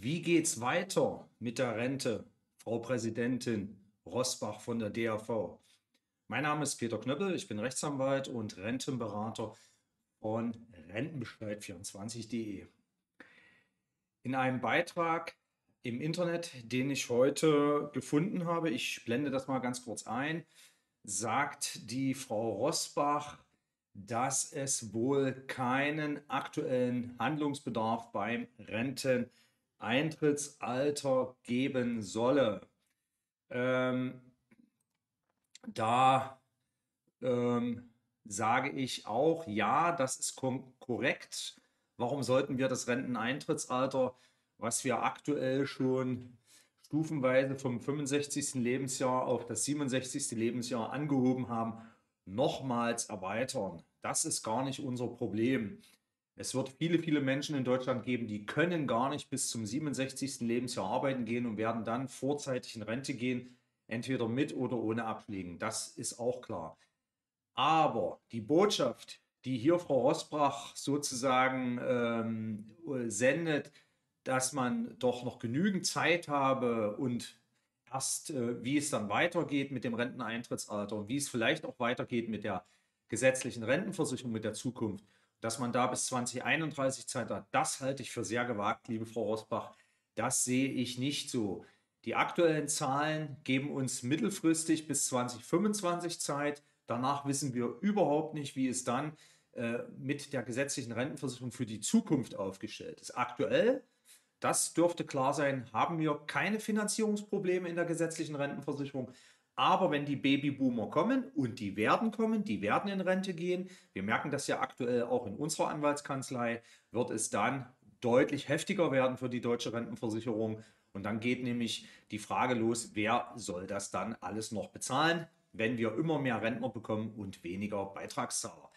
Wie geht's weiter mit der Rente, Frau Präsidentin Rosbach von der DAV? Mein Name ist Peter Knöppel, ich bin Rechtsanwalt und Rentenberater von Rentenbescheid24.de. In einem Beitrag im Internet, den ich heute gefunden habe, ich blende das mal ganz kurz ein, sagt die Frau Rosbach, dass es wohl keinen aktuellen Handlungsbedarf beim Renteneintrittsalter geben solle. Ähm, da ähm, sage ich auch, ja, das ist korrekt. Warum sollten wir das Renteneintrittsalter, was wir aktuell schon stufenweise vom 65. Lebensjahr auf das 67. Lebensjahr angehoben haben, nochmals erweitern. Das ist gar nicht unser Problem. Es wird viele, viele Menschen in Deutschland geben, die können gar nicht bis zum 67. Lebensjahr arbeiten gehen und werden dann vorzeitig in Rente gehen, entweder mit oder ohne Abfliegen. Das ist auch klar. Aber die Botschaft, die hier Frau Rosbrach sozusagen ähm, sendet, dass man doch noch genügend Zeit habe und erst, äh, wie es dann weitergeht mit dem Renteneintrittsalter und wie es vielleicht auch weitergeht mit der gesetzlichen Rentenversicherung, mit der Zukunft, dass man da bis 2031 Zeit hat, das halte ich für sehr gewagt, liebe Frau Rosbach. Das sehe ich nicht so. Die aktuellen Zahlen geben uns mittelfristig bis 2025 Zeit. Danach wissen wir überhaupt nicht, wie es dann äh, mit der gesetzlichen Rentenversicherung für die Zukunft aufgestellt ist. Aktuell das dürfte klar sein, haben wir keine Finanzierungsprobleme in der gesetzlichen Rentenversicherung. Aber wenn die Babyboomer kommen und die werden kommen, die werden in Rente gehen, wir merken das ja aktuell auch in unserer Anwaltskanzlei, wird es dann deutlich heftiger werden für die deutsche Rentenversicherung. Und dann geht nämlich die Frage los, wer soll das dann alles noch bezahlen, wenn wir immer mehr Rentner bekommen und weniger Beitragszahler.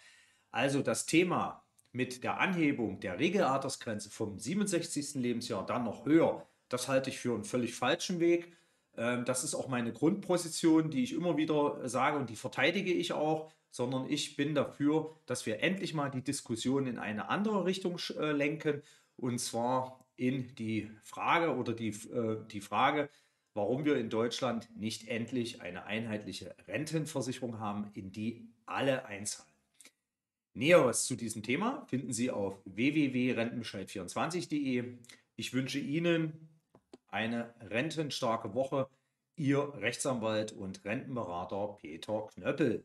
Also das Thema mit der Anhebung der Regelaltersgrenze vom 67. Lebensjahr dann noch höher, das halte ich für einen völlig falschen Weg. Ähm, das ist auch meine Grundposition, die ich immer wieder sage und die verteidige ich auch, sondern ich bin dafür, dass wir endlich mal die Diskussion in eine andere Richtung äh, lenken und zwar in die Frage oder die, äh, die Frage, warum wir in Deutschland nicht endlich eine einheitliche Rentenversicherung haben, in die alle einzahlen. Näheres zu diesem Thema finden Sie auf www.rentenbescheid24.de. Ich wünsche Ihnen eine rentenstarke Woche. Ihr Rechtsanwalt und Rentenberater Peter Knöppel.